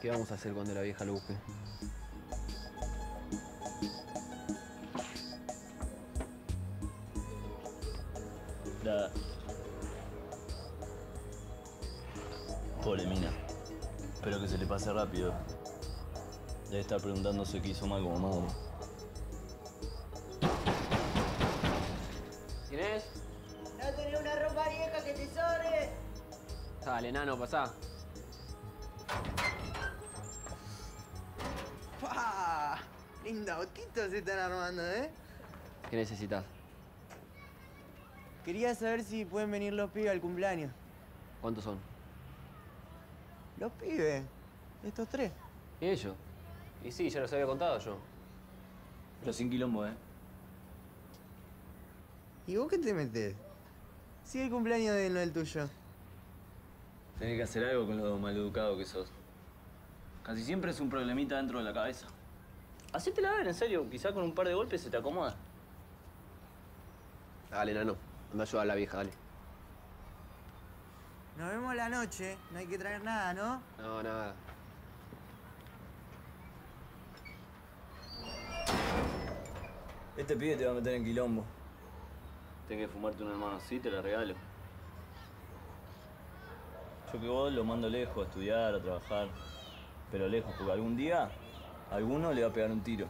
¿Qué vamos a hacer cuando la vieja lo busque? Nada. Pobre mina. Espero que se le pase rápido. Debe estar preguntándose qué hizo mal como madre. ¿Quién es? Que te sobre. Dale, nano, pasá. ¡Pah! Linda autitos se están armando, ¿eh? ¿Qué necesitas? Quería saber si pueden venir los pibes al cumpleaños. ¿Cuántos son? Los pibes. Estos tres. ¿Y ellos? Y sí, ya los había contado yo. Pero sin quilombo, ¿eh? ¿Y vos qué te metés? Sí, el cumpleaños de él, no el tuyo. Tenés que hacer algo con lo maleducado que sos. Casi siempre es un problemita dentro de la cabeza. Hacétela ver, en serio. Quizá con un par de golpes se te acomoda. Dale, nano. Anda a ayudar a la vieja, dale. Nos vemos la noche. No hay que traer nada, ¿no? No, nada. Este pibe te va a meter en quilombo. Tenés que fumarte un hermano así, te la regalo. Yo que vos lo mando lejos a estudiar, a trabajar. Pero lejos, porque algún día alguno le va a pegar un tiro.